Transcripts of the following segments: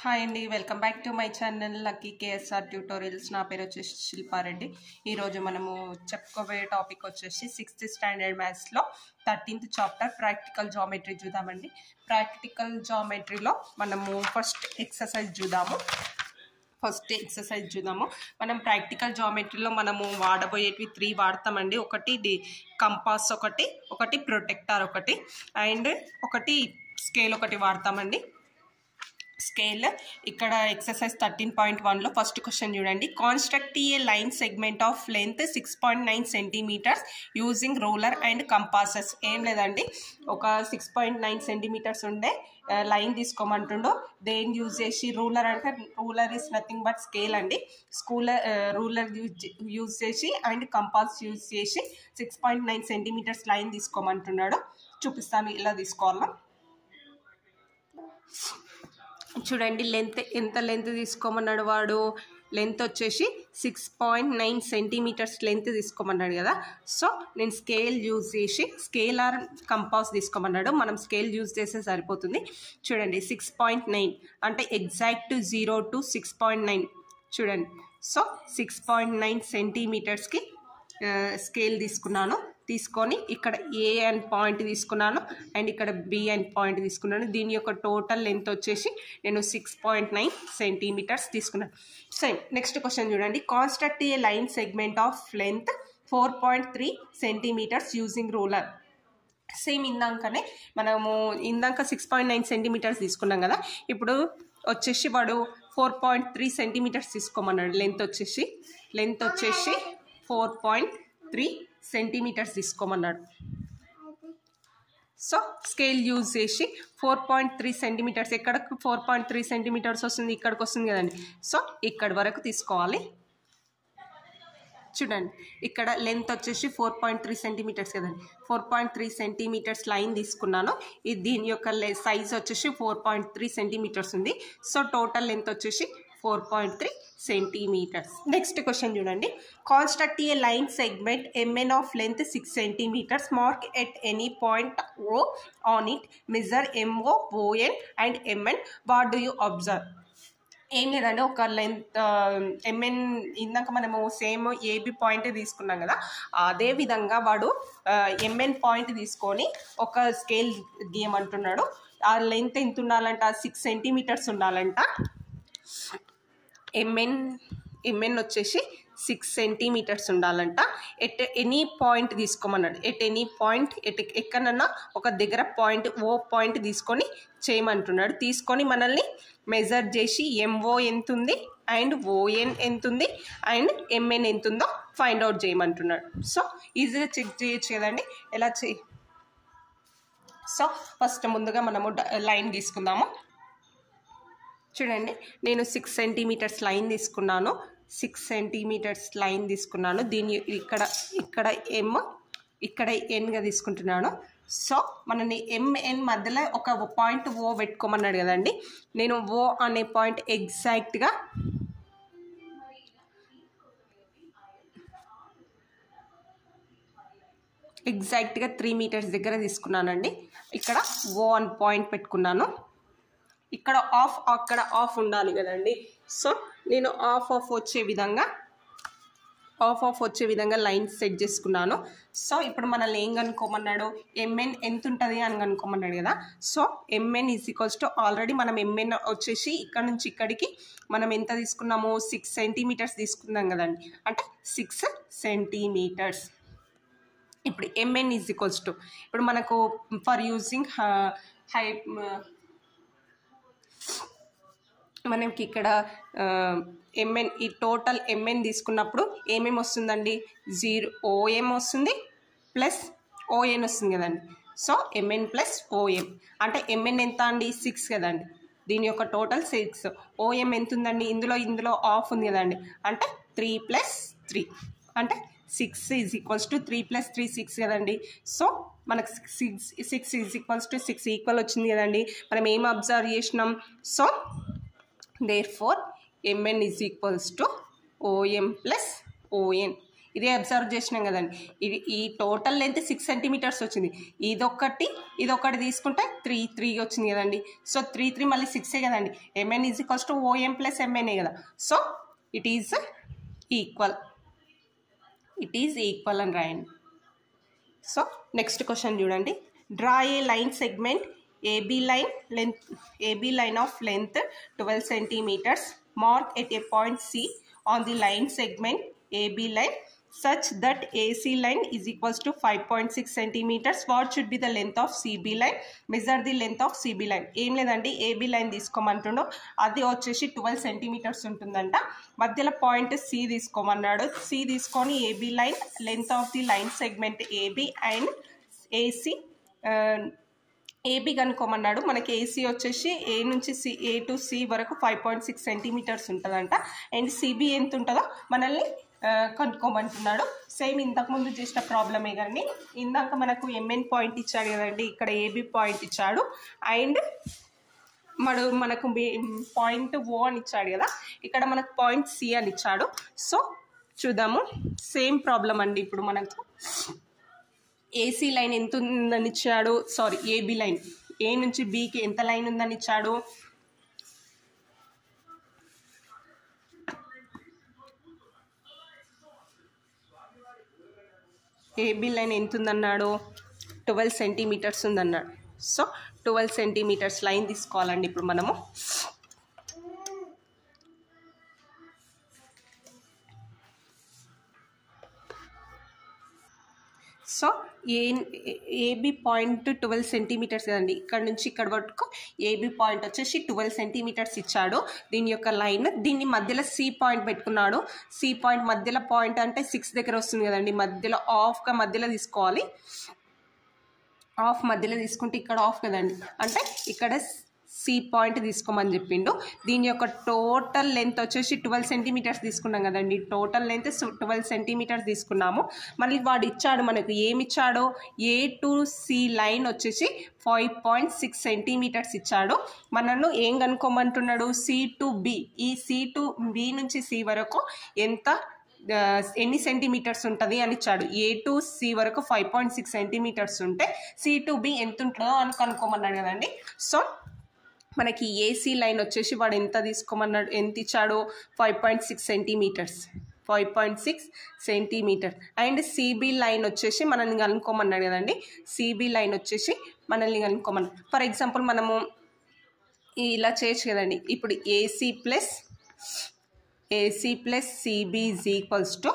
Hi అండి welcome back to my channel Lucky KSR tutorials నా పేరు వచ్చేసి శిల్పారెడ్డి ఈరోజు మనము చెప్పుకోబోయే టాపిక్ వచ్చేసి సిక్స్త్ స్టాండర్డ్ మ్యాథ్స్లో థర్టీన్త్ చాప్టర్ ప్రాక్టికల్ జామెట్రీ చూద్దామండి. ప్రాక్టికల్ జామెట్రీలో మనము ఫస్ట్ ఎక్సర్సైజ్ చూద్దాము. ఫస్ట్ ఎక్సర్సైజ్ చూద్దాము. మనం ప్రాక్టికల్ జామెట్రీలో మనము వాడబోయేటివి త్రీ వాడతామండి. ఒకటి డి కంపాస్ ఒకటి ఒకటి ప్రొటెక్టర్ ఒకటి అండ్ ఒకటి స్కేల్ ఒకటి వాడతామండి. స్కేల్. ఇక్కడ ఎక్సర్సైజ్ థర్టీన్ పాయింట్ వన్లో ఫస్ట్ క్వశ్చన్ చూడండి. Construct a line segment of length six point nine centimetres using ruler and compasses ఏం లేదండి. ఒక సిక్స్ పాయింట్ నైన్ సెంటీమీటర్స్ ఉండే లైన్ తీసుకోమంటుండో. దేని యూజ్ చేసి రూలర్ అంటే ruler is nothing but scale అండి. స్కూల్ రూలర్ యూజ్ యూజ్ చేసి అండ్ కంపాస్ యూజ్ చేసి six point nine centimetres line తీసుకోమంటున్నాడు. చూపిస్తాను ఇలా తీసుకోవాలా? చూడండి లెంత్ ఎంత లెంత్ తీసుకోమన్నాడు వాడు? లెంత్ వచ్చేసి six point nine centimetres length తీసుకోమన్నాడు కదా. సో నేను స్కేల్ యూజ్ చేసి స్కేల్ ఆర్ కంపాస్ తీసుకోమన్నాడు. మనం స్కేల్ యూజ్ చేస్తే సరిపోతుంది. చూడండి సిక్స్ పాయింట్ నైన్ అంటే exact zero to six point nine చూడండి. సో సిక్స్ పాయింట్ నైన్ సెంటీమీటర్స్కి స్కేల్ తీసుకున్నాను. తీసుకొని ఇక్కడ ఏ అండ్ పాయింట్ తీసుకున్నాను అండ్ ఇక్కడ బి అండ్ పాయింట్ తీసుకున్నాను. దీని యొక్క టోటల్ లెంత్ వచ్చేసి నేను సిక్స్ పాయింట్ నైన్ సెంటీమీటర్స్ తీసుకున్నాను. సేమ్ నెక్స్ట్ క్వశ్చన్ చూడండి. Construct a line segment of length four point three centimetres using ruler same ఇందాకనే మనము ఇందాక సిక్స్ పాయింట్ నైన్ సెంటీమీటర్స్ తీసుకున్నాం కదా. ఇప్పుడు వచ్చేసి వాడు ఫోర్ పాయింట్ త్రీ సెంటీమీటర్స్ తీసుకోమన్నాడు. లెంత్ వచ్చేసి లెంత్ వచ్చేసి ఫోర్ పాయింట్ త్రీ సెంటీమీటర్స్ తీసుకోమన్నాడు. సో స్కేల్ యూజ్ చేసి ఫోర్ పాయింట్ త్రీ సెంటీమీటర్స్ ఎక్కడికి ఫోర్ పాయింట్ త్రీ సెంటీమీటర్స్ వస్తుంది ఇక్కడికి వస్తుంది కదండి. సో ఇక్కడ వరకు తీసుకోవాలి. చూడండి ఇక్కడ లెంత్ వచ్చేసి ఫోర్ పాయింట్ త్రీ సెంటీమీటర్స్ కదండి. Four point three centimetres line తీసుకున్నాను. ఇది దీని యొక్క సైజ్ వచ్చేసి ఫోర్ పాయింట్ త్రీ సెంటీమీటర్స్ ఉంది. సో టోటల్ లెంత్ వచ్చేసి four point three centimetres. Next question చూడండి. Construct a line segment MN of length six centimetres mark at any point O on it measure MO ON and MN what do you observe ఏం లేదండి. ఒక length MN ఇందాక మనము same AB point తీసుకున్నాం కదా. అదే విధంగా వాడు ఎంఎన్ పాయింట్ తీసుకొని ఒక స్కేల్ గీయమంటున్నాడు. ఆ లెంత్ ఎంత ఉండాలంట? సిక్స్ సెంటీమీటర్స్ ఉండాలంట. ఎంఎన్ ఎంఎన్ వచ్చేసి సిక్స్ సెంటీమీటర్స్ ఉండాలంట. ఎట్ ఎనీ పాయింట్ తీసుకోమన్నాడు. ఎట్ ఎనీ పాయింట్ ఎట్ ఎక్కడన్నా ఒక దగ్గర పాయింట్ ఓ పాయింట్ తీసుకొని చేయమంటున్నాడు. తీసుకొని మనల్ని మెజర్ చేసి ఎంఓ ఎంత ఉంది అండ్ ఓఎన్ ఎంత ఉంది అండ్ ఎంఎన్ ఎంత ఉందో ఫైండ్ అవుట్ చేయమంటున్నాడు. సో ఈజీగా చెక్ చేయొచ్చు కదండి. ఎలా చే సో ఫస్ట్ ముందుగా మనము లైన్ తీసుకుందాము. చూడండి నేను సిక్స్ సెంటీమీటర్స్ లైన్ తీసుకున్నాను. సిక్స్ సెంటీమీటర్స్ లైన్ తీసుకున్నాను. దీన్ని ఇక్కడ ఇక్కడ ఎమ్ ఇక్కడ ఎన్గా తీసుకుంటున్నాను. సో మనని ఎంఎన్ మధ్యలో ఒక పాయింట్ ఓ పెట్టుకోమన్నాడు కదండి. నేను ఓ అనే పాయింట్ ఎగ్జాక్ట్గా ఎగ్జాక్ట్గా త్రీ మీటర్స్ దగ్గర తీసుకున్నానండి. ఇక్కడ ఓ అని పాయింట్ పెట్టుకున్నాను. ఇక్కడ ఆఫ్ అక్కడ ఆఫ్ ఉండాలి కదండి. సో నేను ఆఫ్ ఆఫ్ వచ్చే విధంగా ఆఫ్ ఆఫ్ వచ్చే విధంగా లైన్స్ సెట్ చేసుకున్నాను. సో ఇప్పుడు మనల్ని ఏం కనుక్కోమన్నాడు? ఎంఎన్ ఎంత ఉంటుంది అని కనుక్కోమన్నాడు కదా. So MN is equals to already మనం ఎంఎన్ వచ్చేసి ఇక్కడ నుంచి ఇక్కడికి మనం ఎంత తీసుకున్నాము? సిక్స్ సెంటీమీటర్స్ తీసుకున్నాం కదండి. అంటే సిక్స్ సెంటీమీటర్స్ ఇప్పుడు ఎంఎన్ ఈజ్ ఈక్వల్స్ టు ఇప్పుడు మనకు ఫర్ యూజింగ్ హై మనకి ఇక్కడ ఎంఎన్ ఈ టోటల్ ఎంఎన్ తీసుకున్నప్పుడు ఏమేమి వస్తుందండి? జీరో ఓఎం వస్తుంది ప్లస్ ఓఎన్ వస్తుంది కదండి. సో ఎంఎన్ ప్లస్ ఓఎం అంటే ఎంఎన్ ఎంత అండి? సిక్స్ కదండి. దీని యొక్క టోటల్ సిక్స్ ఓఎం ఎంత ఉందండి ఇందులో ఇందులో ఆఫ్ ఉంది కదండి. అంటే త్రీ ప్లస్ త్రీ అంటే six is equals to three plus three six కదండి. సో మనకు six six is equals to six equal వచ్చింది కదండి. మనం ఏం అబ్జర్వ్ చేసినాం? So therefore MN is equals to OM plus ON ఇదే అబ్జర్వ్ చేసినాం కదండి. ఇది ఈ టోటల్ లెంత్ సిక్స్ సెంటీమీటర్స్ వచ్చింది. ఇదొకటి ఇదొకటి తీసుకుంటే త్రీ త్రీ వచ్చింది కదండి. సో త్రీ త్రీ మళ్ళీ సిక్సే కదండి. MN is equals to OM plus MNA కదా. So it is equal it is equal అని రాయండి సో నెక్స్ట్ క్వశ్చన్ చూడండి. Draw a line segment AB line length AB line of length twelve centimetres mark at a point C on the line segment AB line such that AC line is equals to 5.6 centimeters. What should be the length of CB line measure the length of CB line ఏం లేదండి. AB line తీసుకోమంటుండో. అది వచ్చేసి twelve centimetres ఉంటుందంట. మధ్యలో point C తీసుకోమన్నాడు. C తీసుకొని AB line length of the line segment AB and AC AB కనుక్కోమన్నాడు. మనకి ఏసీ వచ్చేసి ఏ నుంచి సి ఏ టు సి వరకు ఫైవ్ పాయింట్ సిక్స్ సెంటీమీటర్స్ ఉంటుందంట. అండ్ సిబి ఎంత ఉంటుందో మనల్ని కనుక్కోమంటున్నాడు. సేమ్ ఇంతకుముందు చేసిన ప్రాబ్లమే కానీ ఇందాక మనకు ఎంఎన్ పాయింట్ ఇచ్చాడు కదండి ఇక్కడ ఏబీ పాయింట్ ఇచ్చాడు. అండ్ మన మనకు పాయింట్ ఓ అని ఇచ్చాడు కదా ఇక్కడ మనకు పాయింట్ సి అని ఇచ్చాడు. సో చూద్దాము. సేమ్ ప్రాబ్లం అండి ఇప్పుడు మనకు. ఏసీ లైన్ ఎంత ఉందని ఇచ్చాడు? Sorry AB line. ఏ నుంచి బికి ఎంత లైన్ ఉందని ఇచ్చాడు? ఏబి లైన్ ఎంత ఉందన్నాడు? ట్వెల్వ్ సెంటీమీటర్స్ ఉందన్నాడు. సో ట్వెల్వ్ సెంటీమీటర్స్ లైన్ తీసుకోవాలండి. ఇప్పుడు మనము so A AB point twelve centimetres కదండి. ఇక్కడ నుంచి ఇక్కడ వరకు ఏబి పాయింట్ వచ్చేసి ట్వెల్వ్ సెంటీమీటర్స్ ఇచ్చాడు. దీని యొక్క లైన్ దీన్ని మధ్యలో సి పాయింట్ పెట్టుకున్నాడు. సి పాయింట్ మధ్యలో పాయింట్ అంటే సిక్స్ దగ్గర వస్తుంది కదండి. మధ్యలో ఆఫ్గా మధ్యలో తీసుకోవాలి. ఆఫ్ మధ్యలో తీసుకుంటే ఇక్కడ ఆఫ్ కదండి. అంటే ఇక్కడ సి పాయింట్ తీసుకోమని చెప్పిండు. దీని యొక్క టోటల్ లెంత్ వచ్చేసి ట్వెల్వ్ సెంటీమీటర్స్ తీసుకున్నాం కదండి. టోటల్ లెంత్ ట్వెల్వ్ సెంటీమీటర్స్ తీసుకున్నాము. మళ్ళీ వాడు ఇచ్చాడు మనకు ఏమి ఇచ్చాడో ఏ టు సి లైన్ వచ్చేసి ఫైవ్ పాయింట్ సిక్స్ సెంటీమీటర్స్ ఇచ్చాడు. మనను ఏం కనుక్కోమంటున్నాడు? సి టు బి ఈ సి టు బి నుంచి సి వరకు ఎంత ఎన్ని సెంటీమీటర్స్ ఉంటుంది అని ఇచ్చాడు. ఏ టు సి వరకు ఫైవ్ పాయింట్ సిక్స్ సెంటీమీటర్స్ ఉంటే సి టు బి ఎంత ఉంటుందో అని కనుక్కోమన్నాడు కదండి. సో మనకి ఏసీ లైన్ వచ్చేసి వాడు ఎంత తీసుకోమన్నాడు ఎంత ఇచ్చాడో five point six centimetres five point six centimetre and CB line వచ్చేసి మనల్ని కనుక్కోమన్నాడు కదండి. సిబి లైన్ వచ్చేసి మనల్ని కనుక్కోమన్నాడు. ఫర్ ఎగ్జాంపుల్ మనము ఇలా చేయొచ్చు కదండి. ఇప్పుడు AC plus AC plus CB is equals to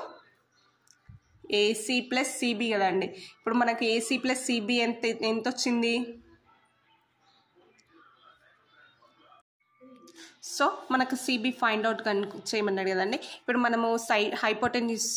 AC plus CB కదండి. ఇప్పుడు మనకి ఏసీ ప్లస్ సిబి ఎంత ఎంత వచ్చింది? సో మనకు సిబి ఫైండ్ అవుట్ కనుక చేయమన్నాడు కదండి. ఇప్పుడు మనము సై హైపోటెన్యూస్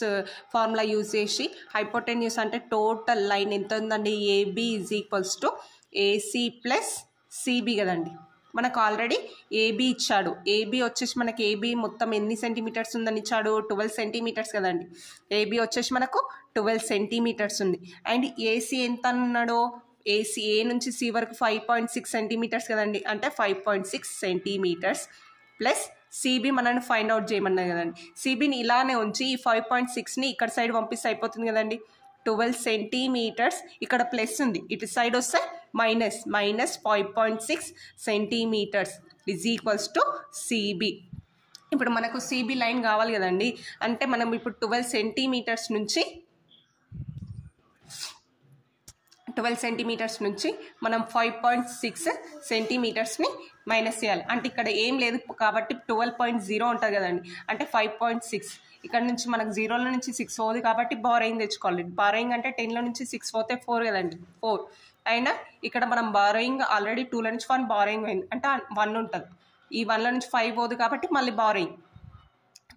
ఫార్ములా యూజ్ చేసి హైపోటెన్యూస్ అంటే టోటల్ లైన్ ఎంత ఉందండి? AB is equals to AC plus CB కదండి. మనకు ఆల్రెడీ ఏబీ ఇచ్చాడు. ఏబీ వచ్చేసి మనకి ఏబీ మొత్తం ఎన్ని సెంటీమీటర్స్ ఉందని ఇచ్చాడు? ట్వెల్వ్ సెంటీమీటర్స్ కదండి. ఏబీ వచ్చేసి మనకు ట్వెల్వ్ సెంటీమీటర్స్ ఉంది. అండ్ ఏసీ ఎంత అన్నాడో? ఏసీ ఏ నుంచి సి వరకు ఫైవ్ పాయింట్ సిక్స్ సెంటీమీటర్స్ కదండి. అంటే five point six centimetres plus CB మనల్ని ఫైండ్ అవుట్ చేయమన్నది కదండి. సిబిని ఇలానే ఉంచి ఈ ఫైవ్ పాయింట్ సిక్స్ని ఇక్కడ సైడ్ పంపిస్తే అయిపోతుంది కదండి. ట్వెల్వ్ సెంటీమీటర్స్ ఇక్కడ ప్లస్ ఉంది. ఇటు సైడ్ వస్తే minus minus five point six centimetres is equals to CB ఇప్పుడు మనకు సిబి లైన్ కావాలి కదండి. అంటే మనం ఇప్పుడు ట్వెల్వ్ సెంటీమీటర్స్ నుంచి ట్వెల్వ్ సెంటీమీటర్స్ నుంచి మనం ఫైవ్ పాయింట్ సిక్స్ సెంటీమీటర్స్ని మైనస్ చేయాలి. అంటే ఇక్కడ ఏం లేదు కాబట్టి ట్వెల్వ్ పాయింట్ జీరో ఉంటుంది కదండి. అంటే ఫైవ్ పాయింట్ సిక్స్ ఇక్కడ నుంచి మనకు జీరోలో నుంచి సిక్స్ పోదు కాబట్టి బారోయింగ్ తెచ్చుకోవాలి. బారోయింగ్ అంటే టెన్లో నుంచి సిక్స్ పోతే ఫోర్ కదండి. ఫోర్ అయినా ఇక్కడ మనం బారోయింగ్ ఆల్రెడీ టూలో నుంచి వన్ బారోయింగ్ అయింది. అంటే వన్ ఉంటుంది. ఈ వన్లో నుంచి ఫైవ్ పోదు కాబట్టి మళ్ళీ బారోయింగ్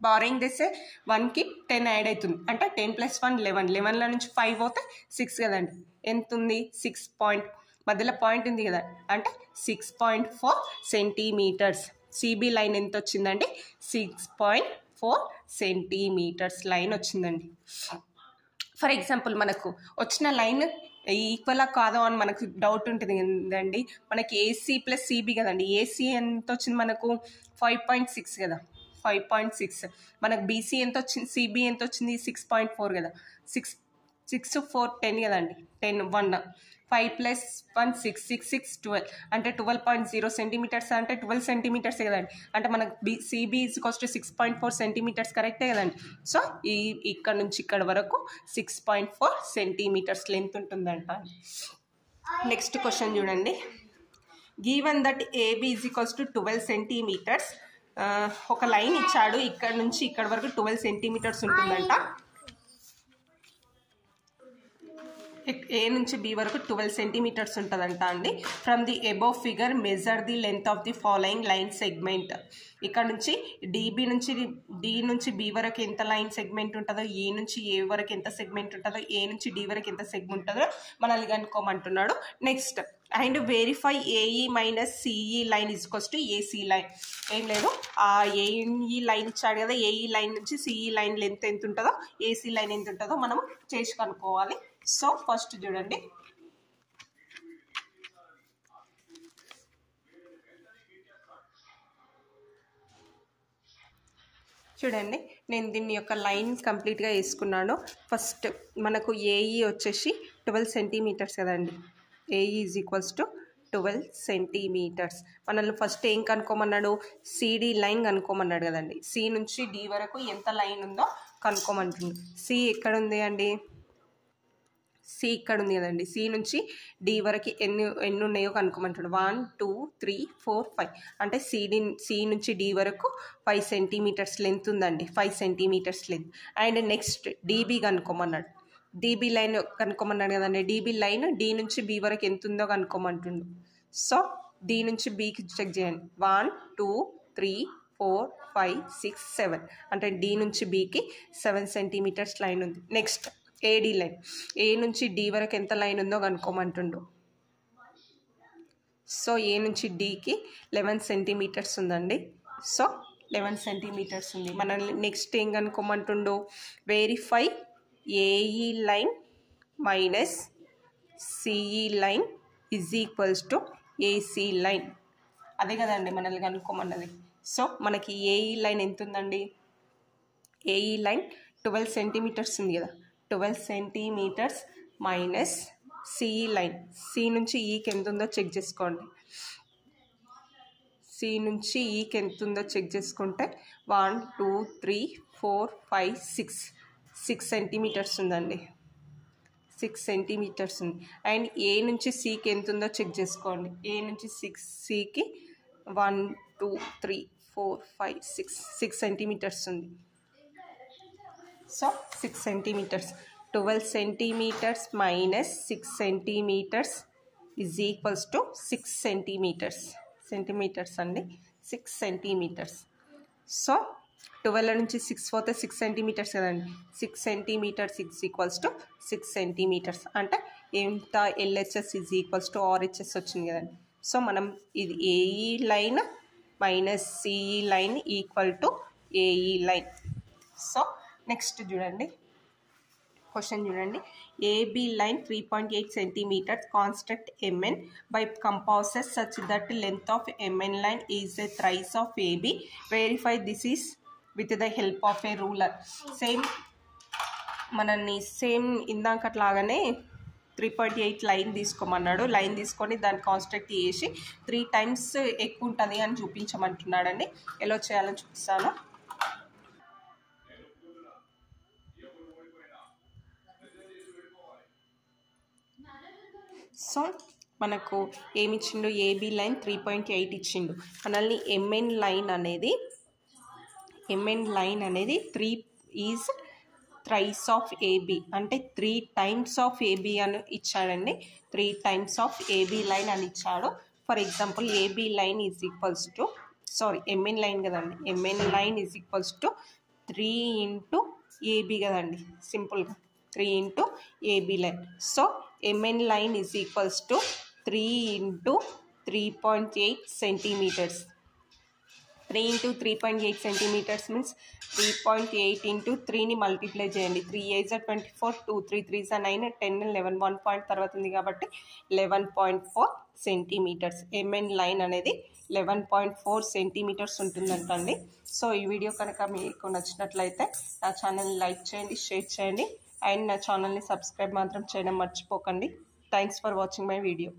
బారింగ్ తెస్తే వన్కి టెన్ యాడ్ అవుతుంది. అంటే టెన్ ప్లస్ వన్ లెవెన్. లెవెన్లో నుంచి ఫైవ్ పోతే సిక్స్ కదండి. ఎంత ఉంది సిక్స్ పాయింట్ మధ్యలో పాయింట్ ఉంది కదా. అంటే six point four centimetres. CB line ఎంత వచ్చిందండి? Six point four centimetres line వచ్చిందండి. ఫర్ ఎగ్జాంపుల్ మనకు వచ్చిన లైన్ ఈక్వలా కాదో అని మనకు డౌట్ ఉంటుంది కదండి. మనకి ఏసీ ప్లస్ సిబి కదండి. ఏసీ ఎంత వచ్చింది? మనకు ఫైవ్ పాయింట్ సిక్స్ కదా. Five point six. మనకు బీసీ ఎంత వచ్చింది సిబి ఎంత వచ్చింది? సిక్స్ పాయింట్ ఫోర్ కదా. సిక్స్ సిక్స్ ఫోర్ టెన్ కదండి. Ten one. Five plus one six. Six six twelve. అంటే ట్వెల్వ్ పాయింట్ జీరో సెంటీమీటర్స్ అంటే ట్వెల్వ్ సెంటీమీటర్స్ కదండి. అంటే మనకు B CB is cost six point four centimetres కరెక్టే కదండి. సో ఈ ఇక్కడ నుంచి ఇక్కడ వరకు six point four centimetres length ఉంటుందంట. నెక్స్ట్ క్వశ్చన్ చూడండి. Given that AB is equals to twelve centimetres ఒక లైన్ ఇచ్చాడు. ఇక్కడ నుంచి ఇక్కడ వరకు ట్వెల్వ్ సెంటీమీటర్స్ ఉంటుందంట. ఏ నుంచి బి వరకు ట్వెల్వ్ సెంటీమీటర్స్ ఉంటుందంట అండి. From the above figure measure the length of the following line segment ఇక్కడ నుంచి డిబి నుంచి డి నుంచి బి వరకు ఎంత లైన్ సెగ్మెంట్ ఉంటుందో ఏ నుంచి ఏ వరకు ఎంత సెగ్మెంట్ ఉంటుందో ఏ నుంచి డి వరకు ఎంత సెగ్మెంట్ ఉంటుందో మనల్ని కనుక్కోమంటున్నాడు. Next and verify AE minus CE line is to AC line ఏం లేదు? ఆ ఏఈ లైన్ ఇచ్చాడు కదా ఏఈ లైన్ నుంచి సిఈ లైన్ లెంత్ ఎంత ఉంటుందో ఏసీ లైన్ ఎంత ఉంటుందో మనం చేసి కనుక్కోవాలి. సో ఫస్ట్ చూడండి. చూడండి నేను దీని యొక్క లైన్ కంప్లీట్గా వేసుకున్నాను. ఫస్ట్ మనకు ఏఈ వచ్చేసి ట్వెల్వ్ సెంటీమీటర్స్ కదండి. A is equals to twelve centimetres మనల్ని ఫస్ట్ ఏం కనుక్కోమన్నాడు? సిడి లైన్ కనుక్కోమన్నాడు కదండి. సి నుంచి డి వరకు ఎంత లైన్ ఉందో కనుక్కోమంటుంది. సి ఎక్కడ ఉంది అండి? సి ఇక్కడ ఉంది కదండి. సి నుంచి డి వరకు ఎన్ని ఎన్ని ఉన్నాయో కనుక్కోమంటాడు one two three four five అంటే సిడి సి నుంచి డి వరకు ఫైవ్ సెంటీమీటర్స్ లెంత్ ఉందండి. Five centimetres length and next DB కనుక్కోమన్నాడు. DB line కనుక్కోమన్నాను కదండి. డీబీ లైన్ డీ నుంచి బి వరకు ఎంత ఉందో కనుక్కోమంటుండు. సో డీ నుంచి బీకి చెక్ చేయండి. One two three four five six seven అంటే డి నుంచి బీకి సెవెన్ సెంటీమీటర్స్ లైన్ ఉంది. నెక్స్ట్ ఏడి లైన్ ఏ నుంచి డి వరకు ఎంత లైన్ ఉందో కనుక్కోమంటుండు. సో ఏ నుంచి డీకి లెవెన్ సెంటీమీటర్స్ ఉందండి. సో లెవెన్ సెంటీమీటర్స్ ఉంది. మనల్ని నెక్స్ట్ ఏం కనుక్కోమంటుండో? Verify AE line minus CE line is equals to AC line. అదే కదండి మనల్ని కనుక్కోమన్నది. సో మనకి ఏఈ లైన్ ఎంత ఉందండి ఏఈ లైన్ ట్వెల్వ్ సెంటీమీటర్స్ ఉంది కదా. Twelve centimetres minus CE line. C నుంచి ఈకి ఎంత ఉందో చెక్ చేసుకోండి. సి నుంచి ఈకి ఎంత ఉందో చెక్ చేసుకుంటే one two three four five six six centimetres ఉందండి. సిక్స్ సెంటీమీటర్స్ ఉంది. అండ్ ఏ నుంచి సీకి ఎంత ఉందో చెక్ చేసుకోండి. ఏ నుంచి six సీకి one two three four five six six centimetres ఉంది. So six centimetres. Twelve centimetres minus six centimetres is equals to six centimetres. Centimetres అండి. Six centimetres. సో ట్వెల్వ్ నుంచి six పోతే సిక్స్ సెంటీమీటర్స్ కదండి. Six centimetres is equals to six centimetres అంటే ఎంత LHS is equals to RHS వచ్చింది కదండి. So మనం ఇది AE line minus CE line equal to AE line. So next చూడండి. క్వశ్చన్ చూడండి. AB line three point eight centimetres construct MN by compasses such that length of MN line is the thrice of AB verify this is with the help of a ruler. Same మనల్ని same ఇందాకట్లాగానే three point eight line తీసుకోమన్నాడు. Line తీసుకొని దాన్ని construct చేసి three times ఎక్కువ ఉంటుంది అని చూపించమంటున్నాడండి. ఎలా చేయాలని చూపిస్తాను. సో మనకు ఏమి ఇచ్చిండు AB line three point eight ఇచ్చిండు. మనల్ని ఎంఎన్ లైన్ అనేది ఎమ్ఎన్ లైన్ అనేది three is thrice of AB. అంటే త్రీ టైమ్స్ ఆఫ్ ఏబీ అని ఇచ్చాడండి. Three times of AB line అని ఇచ్చాడు. For example AB line is equals to sorry MN line కదండి. MN line is equals to three into AB కదండి. సింపుల్గా three into AB line. So MN line is equals to three into three point eight centimetres. Three into three point eight centimetres means three point eight into త్రీని multiply చేయండి. Three eight జా twenty four two three three జా nine ten eleven one point తర్వాత ఉంది కాబట్టి eleven point four centimetres. MN line అనేది eleven point four centimetres ఉంటుందంటండి. So ఈ వీడియో కనుక మీకు నచ్చినట్లయితే నా ఛానల్ని లైక్ చేయండి షేర్ చేయండి. అండ్ నా ఛానల్ని సబ్స్క్రైబ్ మాత్రం చేయడం మర్చిపోకండి. Thanks for watching my video.